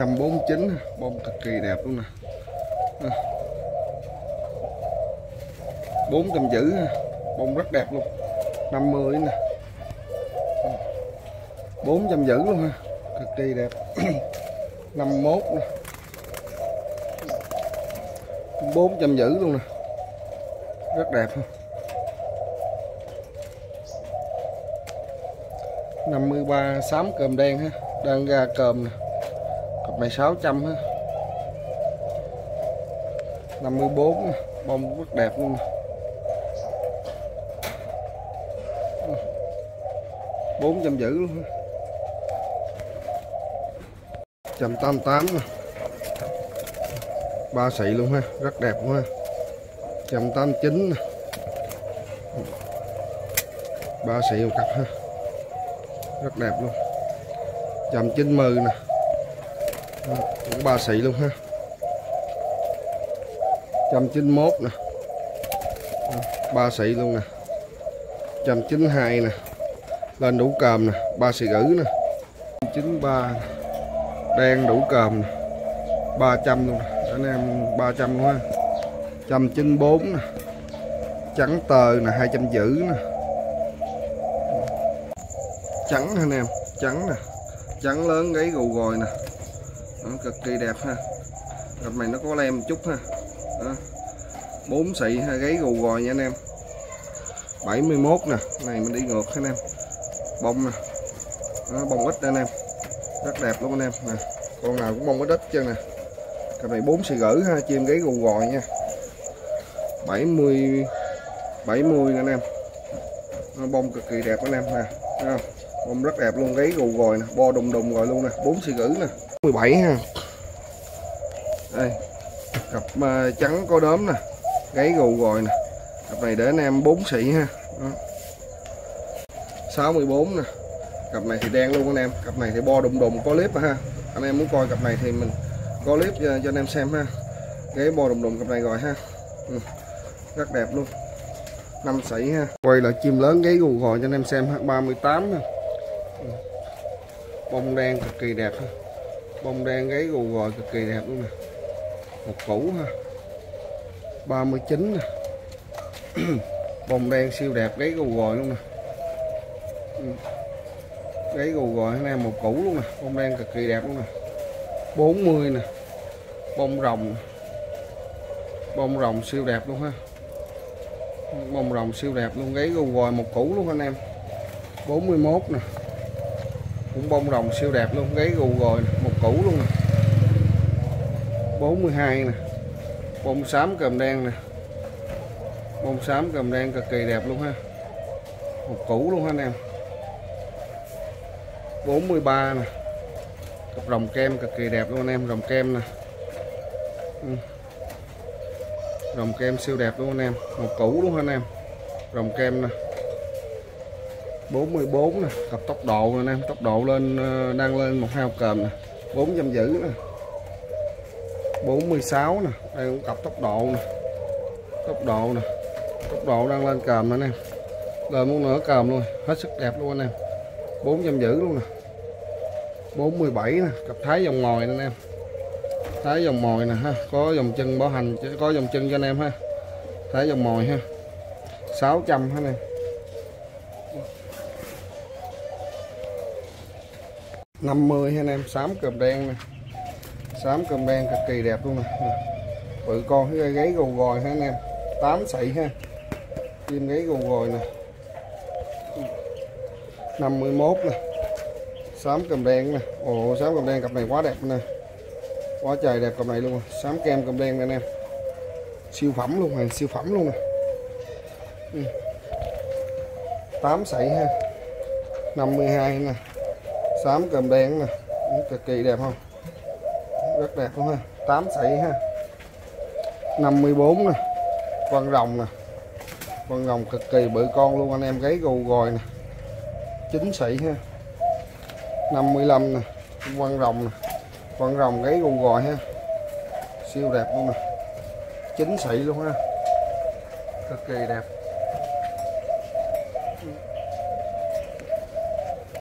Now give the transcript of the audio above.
149 bông cực kỳ đẹp luôn nè. À. bốn trăm giữ, bông rất đẹp luôn. 50 nè. Bốn trăm giữ luôn ha. Cực kỳ đẹp. 51 nè. Bốn trăm giữ luôn nè. Rất đẹp ha. 53 xám cơm đen ha. Đang ra cơm nè cặp này 600 ha. 54 nè bông rất đẹp luôn. nè 400 giữ luôn ha. 188 nè ba xị luôn ha, rất đẹp luôn ha. 189 nè ba xị một cặp ha, rất đẹp luôn. 190 nè cũng ba xị luôn ha. 191 nè. Ba xị luôn nè. 192 nè. Lên đủ cơm nè. Ba xị gữ nè. 93 đen đủ cơm nè. 300 luôn nè. Anh em 300 luôn ha. 194 nè. Trắng tờ nè 200 giữ nè. Trắng anh em, trắng nè. Trắng lớn gáy gù gòi nè. Đó, cực kỳ đẹp ha. Gặp này nó có lem một chút ha. Đó. 4 xị ha gáy gù gòi nha anh em. 71 nè. Này mình đi ngược anh em. Bông nè. Đó, bông ít anh em. Rất đẹp luôn anh em. Nè con nào cũng bông ít ít chân nè. Cặp này 4 xị gửi ha chim gáy gù gòi nha. 70 70 anh em. Nó bông cực kỳ đẹp anh em nè. Bông rất đẹp luôn gáy gù gòi nè. Bo đùng đùng rồi luôn nè. 4 xị gửi nè. 17 ha. Đây cặp uh, trắng có đốm nè gáy gù gòi nè. Cặp này để anh em 4 xị ha. Đó. 64 nè. Cặp này thì đen luôn anh em. Cặp này thì bo đùng đùng có clip ha. Anh em muốn coi cặp này thì mình có clip cho, cho anh em xem ha. Gáy bo đùng đùng cặp này rồi ha. Ừ. rất đẹp luôn. Năm sỉ ha. Quay là chim lớn gáy gù gòi cho anh em xem ha. 38 ha ừ. bông đen cực kỳ đẹp ha bông đen, gáy gù gòi cực kỳ đẹp luôn nè. Một củ ha. 39 nè. Bông đen siêu đẹp, gáy gù gòi luôn nè. Ừ. Gáy gù gòi anh em một củ luôn nè. Bông đen cực kỳ đẹp luôn nè. 40 nè. Bông rồng. Bông rồng siêu đẹp luôn ha. Bông rồng siêu đẹp luôn, gáy gù gòi một củ luôn anh em. 41 nè. Cũng bông rồng siêu đẹp luôn, gáy gù gòi nè cũ luôn. Nè 42 nè. Bông xám cầm đen nè. Bông xám cầm đen cực kỳ đẹp luôn ha. Một cũ luôn ha anh em. 43 nè. Cặp rồng kem cực kỳ đẹp luôn anh em, rồng kem nè. Ừ. rồng kem siêu đẹp luôn anh em. Một cũ luôn ha anh em. Rồng kem nè. 44 nè. Cặp tốc độ nè anh em, tốc độ lên ờ, đang lên một hao cờm nè bốn trăm rưỡi nè. 46 nè. Đây cũng cặp tốc độ nè. Tốc độ nè. Tốc độ đang lên cầm nè anh em. Lên muốn nữa cầm luôn. Hết sức đẹp luôn anh em. bốn trăm giữ luôn nè. 47 nè. Cặp thái dòng mồi nè anh em. Thái dòng mồi nè ha. Có dòng chân bảo hành, có dòng chân cho anh em ha. Thái dòng mồi ha. 600 ha nè 50 anh em? Xám cơm đen nè. Xám cơm đen cực kỳ đẹp luôn nè. Bự con cái gáy gầu gòi ha anh em? Tám sậy ha. Chim gáy gầu gòi nè. 51 nè. Xám cơm đen nè. Ồ, xám cơm đen cặp này quá đẹp nè. Quá trời đẹp cặp này luôn xám kem cơm đen nè anh em. Siêu phẩm luôn hàng siêu phẩm luôn nè. Ừ. Tám sậy ha. 52 nè xám cầm đen nè. Cực kỳ đẹp không? Rất đẹp luôn ha. 8 sảy ha. 54 nè. Con rồng nè. Con rồng cực kỳ bự con luôn, anh em gáy gù gòi nè. 9 sảy ha. 55 nè. Con rồng nè. Con rồng gáy gù gòi ha. Siêu đẹp luôn nè. 9 sảy luôn ha. Cực kỳ đẹp.